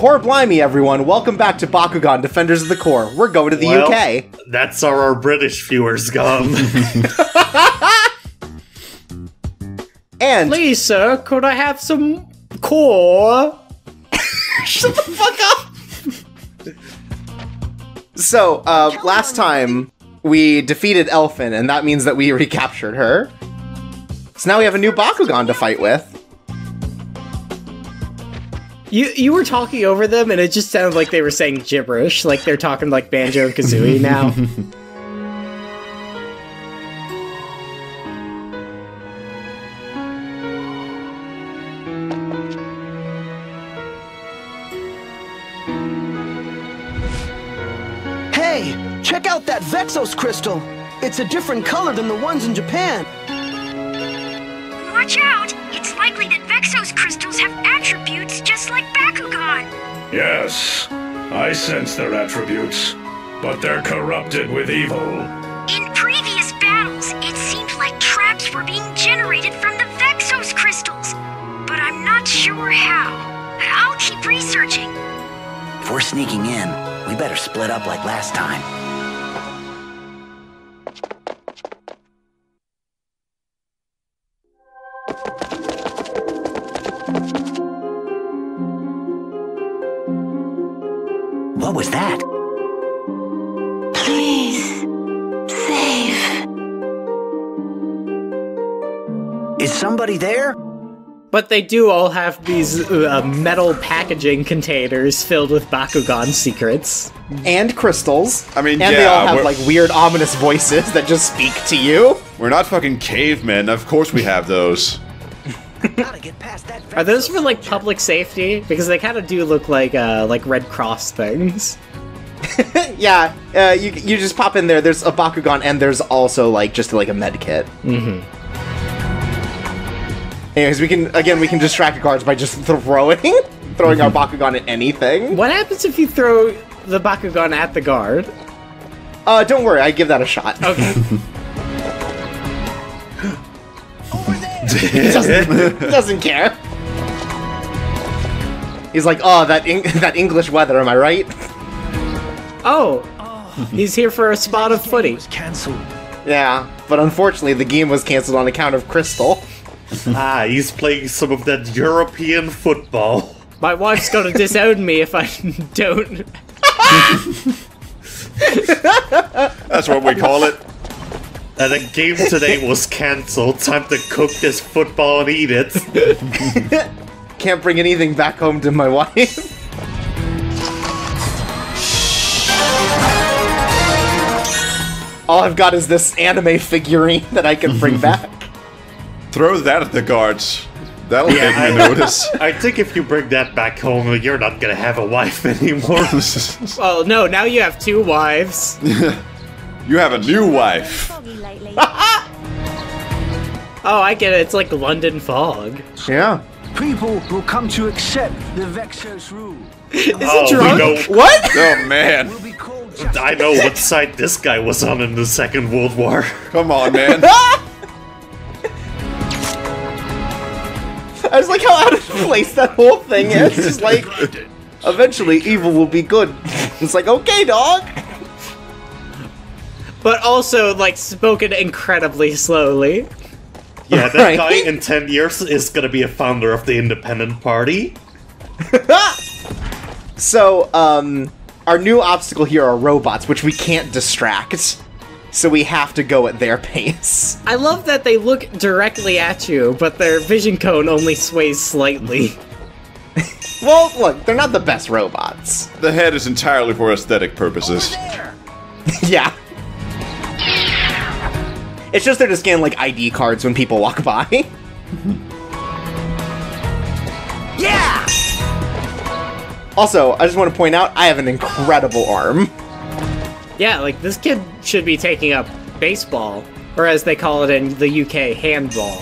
Core blimey, everyone. Welcome back to Bakugan Defenders of the Core. We're going to the Well, UK. That's how our British viewers gone. And Please, sir, could I have some core? shut the fuck up. so, uh, last time we defeated Elfin, and that means that we recaptured her. So now we have a new Bakugan to fight with. You you were talking over them, and it just sounded like they were saying gibberish, like they're talking like Banjo and Kazooie now. Hey, check out that Vexos crystal. It's a different color than the ones in Japan. Likely that Vexos crystals have attributes just like Bakugan. Yes, I sense their attributes, but they're corrupted with evil. In previous battles, it seemed like traps were being generated from the Vexos crystals, but I'm not sure how. I'll keep researching. If we're sneaking in, we better split up like last time. What was that? Please, save. Is somebody there? but they do all have these uh, metal packaging containers filled with Bakugan secrets. And crystals. I mean, and they all have we're- like weird, ominous voices that just speak to you. We're not fucking cavemen. Of course we have those. Are those for like public safety? Because they kind of do look like uh, like Red Cross things. Yeah, uh, you you just pop in there. There's a Bakugan, and there's also like just like a med kit. Mm-hmm. Anyways, we can again we can distract the guards by just throwing throwing our Bakugan at anything. What happens if you throw the Bakugan at the guard? Uh, don't worry, I give that a shot. Okay. he doesn't, he doesn't care. He's like, oh, that Eng- that English weather. Am I right? oh, he's here for a spot of footy. was canceled. Yeah, but unfortunately, the game was canceled on account of Crystal. ah, he's playing some of that European football. My wife's gonna disown me if I don't. That's what we call it. And the game today was cancelled. Time to cook this football and eat it. Can't bring anything back home to my wife. All I've got is this anime figurine that I can bring back. Throw that at the guards. That'll Yeah, make me I- notice. I think if you bring that back home, you're not gonna have a wife anymore. well, no! Now you have two wives. You have a new wife. Oh, I get it. It's like London fog. Yeah. People will come to accept the Vexos rule. Is oh, he drunk? we know. What? Oh man. Will be called just I know what side this guy was on in the Second World War. Come on, man. I was like, how out of place that whole thing is. It's just like, eventually, evil will be good. It's like, okay, dog. But also, like, spoken incredibly slowly. Yeah, that Right. guy in 10 years is gonna be a founder of the Independent Party. So, um, our new obstacle here are robots, which we can't distract. So we have to go at their pace. I love that they look directly at you, but their vision cone only sways slightly. Well, look, they're not the best robots. the head is entirely for aesthetic purposes. yeah. It's just there to scan, like, ID cards when people walk by. Yeah! Also, I just want to point out, I have an incredible arm. Yeah, like, this kid should be taking up baseball, or as they call it in the UK, handball.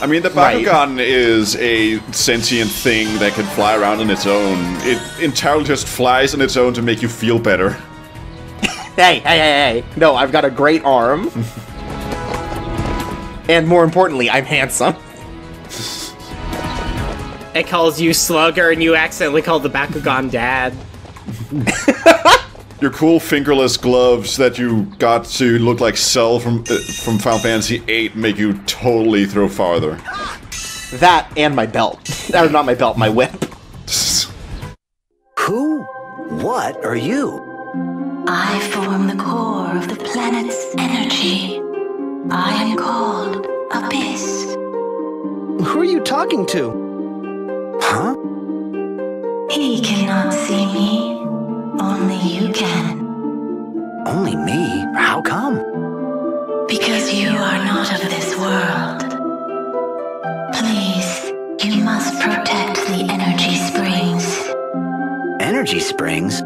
I mean, the Right. Bakugan is a sentient thing that can fly around on its own. It entirely just flies on its own to make you feel better. Hey, hey, hey, hey. No, I've got a great arm. and more importantly, I'm handsome. it calls you Slugger, and you accidentally call the Bakugan Dad. Your cool fingerless gloves that you got to look like Zell from uh, from Final Fantasy VIII make you totally throw farther. That and my belt. or not my belt, my whip. Who? What are you? I form the core of the planet's energy. I am called Abyss. Who are you talking to? Huh? He cannot see me. Only you can. Only me? How come? Because you are not of this world. Please, you must protect the energy springs. Energy springs?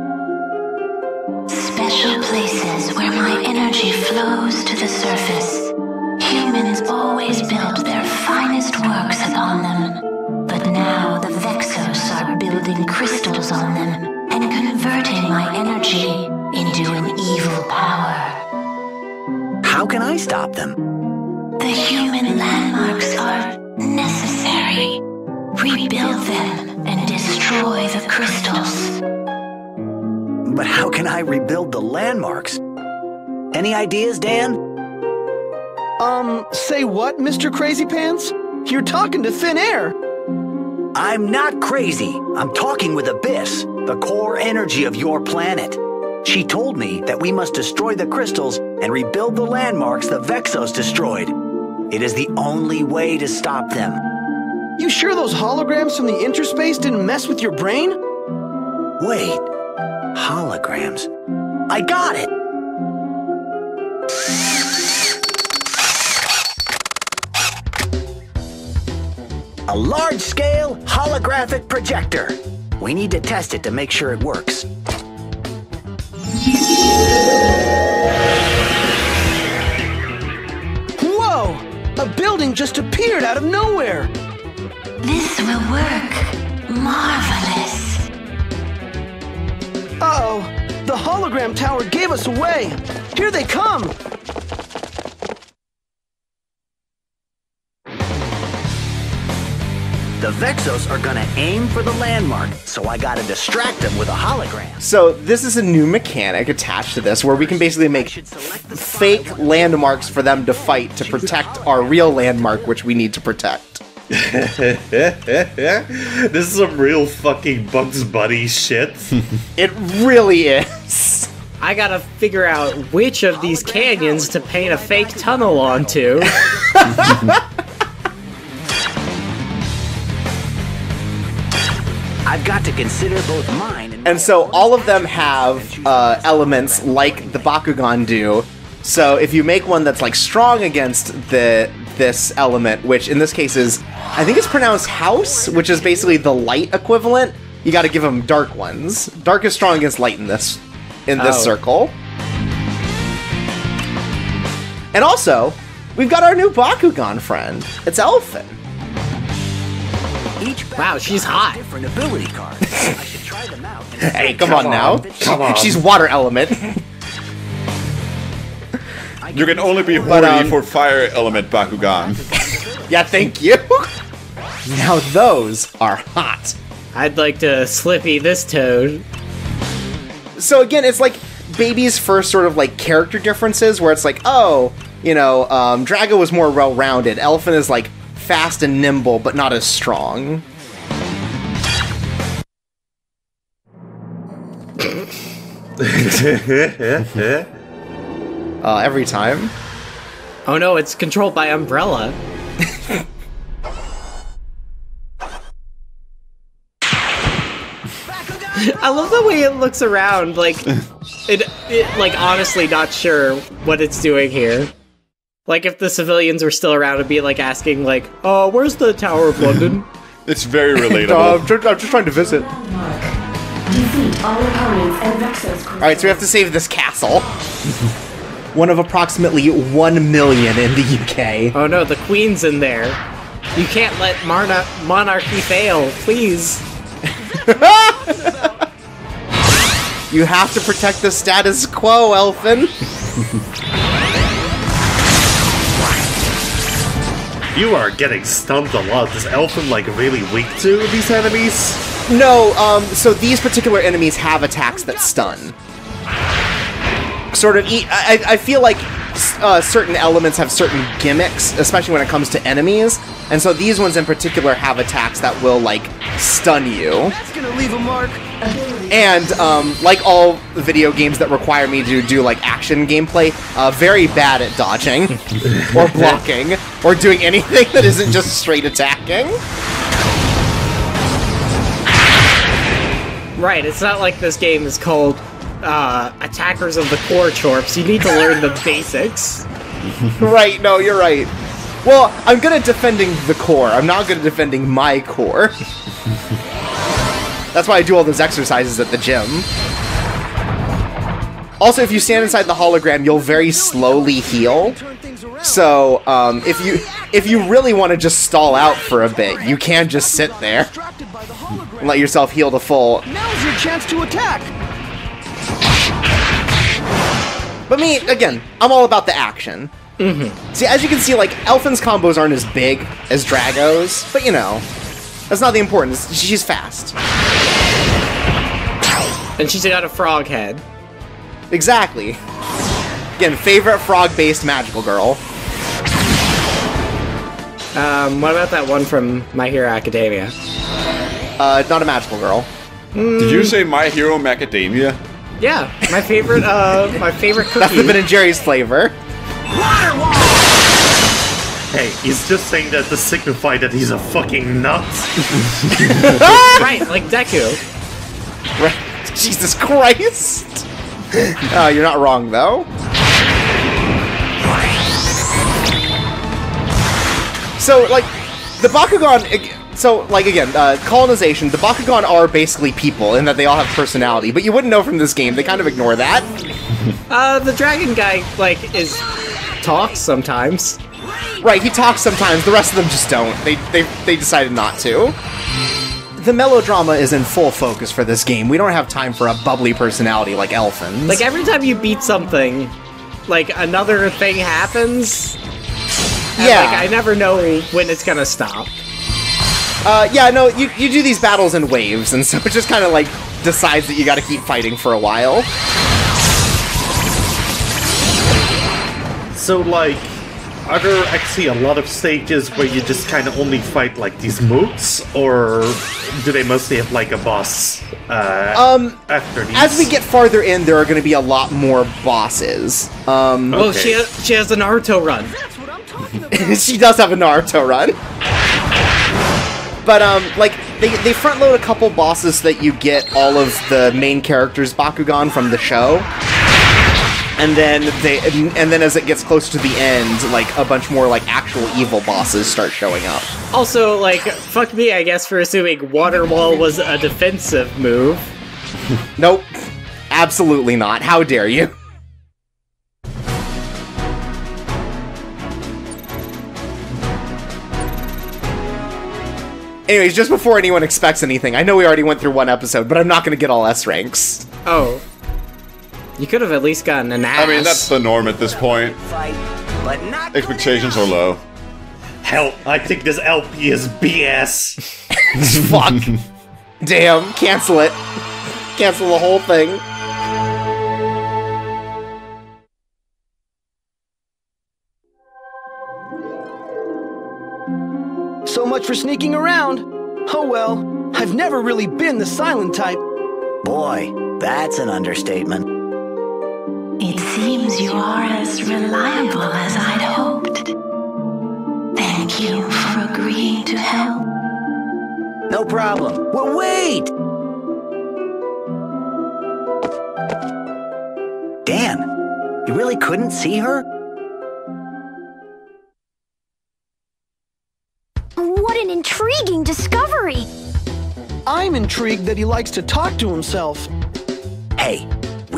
Special places where my energy flows to the surface. Energy into an evil power. How can I stop them? The human landmarks are necessary. Rebuild them and destroy the crystals. But how can I rebuild the landmarks? Any ideas, Dan? Um, say what, Mr. Crazy Pants? You're talking to thin air. I'm not crazy. I'm talking with Abyss, the core energy of your planet. She told me that we must destroy the crystals and rebuild the landmarks the Vexos destroyed. It is the only way to stop them. You sure those holograms from the interspace didn't mess with your brain? Wait, holograms. I got it! A large scale holographic projector. We need to test it to make sure it works. Whoa! A building just appeared out of nowhere! This will work. Marvelous. Uh oh! The hologram tower gave us away! Here they come! The Vexos are gonna aim for the landmark, so I gotta distract them with a hologram. So this is a new mechanic attached to this where we can basically make fake landmarks for them to fight to protect our real landmark, which we need to protect. this is some real fucking Bugs Bunny shit. It really is. I gotta figure out which of these canyons to paint a fake tunnel onto. I've got to consider both mine and, And so all of them have uh, elements like the Bakugan do. So if you make one that's like strong against the this element, which in this case is, I think it's pronounced Haos, which is basically the light equivalent. You got to give them dark ones. Dark is strong against light in this in this Oh. circle. And also, we've got our new Bakugan friend. It's Elfin. Each Wow, she's hot. Different ability cards. I should try them out. Hey, see come, which on, now. Come on. She's water element. You can only be But, horny um, for fire element Bakugan. yeah, thank you. now those are hot. I'd like to slippy this toad. so again, it's like baby's first sort of like character differences, where it's like, oh, you know, um, Drago was more well-rounded. Elfin is like fast and nimble, but not as strong. uh, every time. Oh no, it's controlled by Umbrella. I love the way it looks around, like it, it like honestly not sure what it's doing here. Like if the civilians were still around, it'd be like asking, like, "Oh, where's the Tower of London?" It's very relatable. Uh, I'm, ju- I'm just trying to visit. Defeat all opponents and Vexos All right, so we have to save this castle. One of approximately one million in the UK. oh no, the Queen's in there. You can't let Marna- monarchy fail, please. You have to protect the status quo, Elfin. You are getting stunned a lot. Is Elfin like really weak to these enemies? No, um, so these particular enemies have attacks that stun. Sort of, e- I, I feel like uh, certain elements have certain gimmicks, especially when it comes to enemies, and so these ones in particular have attacks that will, like, stun you. That's gonna leave a mark. And, um, like all video games that require me to do, like, action gameplay, uh, very bad at dodging, or blocking, or doing anything that isn't just straight attacking. Right, it's not like this game is called uh, Attackers of the Core Chorps. You need to learn the basics. right, no, you're right. Well, I'm good at defending the core. I'm not good at defending my core. That's why I do all those exercises at the gym. Also, if you stand inside the hologram, you'll very slowly heal. So, um, if you if you really want to just stall out for a bit, you can just sit there Distracted by the hologram. and let yourself heal to full. Now's your chance to attack. But me, again, I'm all about the action. Mm-hmm. See, as you can see, like, Elfin's combos aren't as big as Drago's, but you know, that's not the importance. She's fast. And she's got a frog head. Exactly. Again, favorite frog-based magical girl. Um, what about that one from My Hero Academia? Uh, not a magical girl. Did you say My Hero Macadamia? Yeah, my favorite, uh, my favorite cookie. That's the cookie. Ben and Jerry's flavor. Hey, he's just saying that to signify that he's a fucking nut. right, like Deku. Right. Jesus Christ! Uh, you're not wrong, though. So, like, the Bakugan. So, like, again, uh, colonization, the Bakugan are basically people in that they all have personality, but you wouldn't know from this game. They kind of ignore that. Uh, the dragon guy, like, is talks sometimes. Right, he talks sometimes, the rest of them just don't. They, they, they decided not to. The melodrama is in full focus for this game. We don't have time for a bubbly personality like Elfins. Like, every time you beat something, like, another thing happens. And, Yeah. like, I never know when it's gonna stop. Uh, yeah, no, you, you do these battles in waves, and so it just kind of like decides that you gotta keep fighting for a while. So, like, are there actually a lot of stages where you just kind of only fight like these mooks, or do they mostly have like a boss? Uh, Um, after these. as we get farther in, there are gonna be a lot more bosses. Um, Oh, Okay. she, ha- she has a Naruto run. That's what I'm talking about. she does have a Naruto run. But, um, like, they, they front load a couple bosses so that you get all of the main characters Bakugan from the show. And then they, and, then as it gets close to the end, like, a bunch more, like, actual evil bosses start showing up. Also, like, fuck me, I guess, for assuming Water Wall was a defensive move. Nope. Absolutely not. How dare you? Anyways, just before anyone expects anything, I know we already went through one episode, but I'm not going to get all S ranks. Oh. You could have at least gotten an ass. I mean, that's the norm at this point. Fight, but not Expectations are low. Hell, I think this LP is BS. Fuck. Damn, cancel it. Cancel the whole thing. So much for sneaking around. Oh well, I've never really been the silent type. Boy, that's an understatement. It seems you are as reliable as I'd hoped. Thank you for agreeing to help. No problem. Well, wait! Dan, you really couldn't see her? What an intriguing discovery! I'm intrigued that he likes to talk to himself. Hey,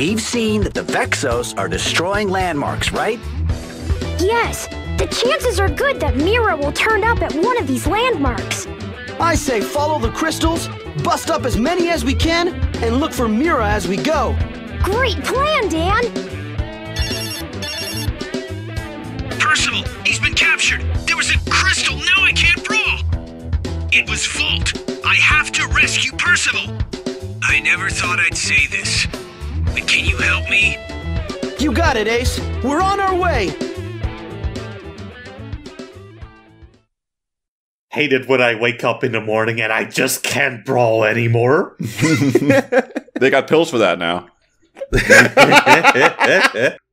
we've seen that the Vexos are destroying landmarks, right? Yes, the chances are good that Mira will turn up at one of these landmarks. I say follow the crystals, bust up as many as we can, and look for Mira as we go. Great plan, Dan! Percival, he's been captured. captured. There was a crystal. Now I can't brawl. It was Volt. I have to rescue Percival. I never thought I'd say this, but can you help me? You got it, Ace. We're on our way. Hated when I wake up in the morning and I just can't brawl anymore. They got pills for that now.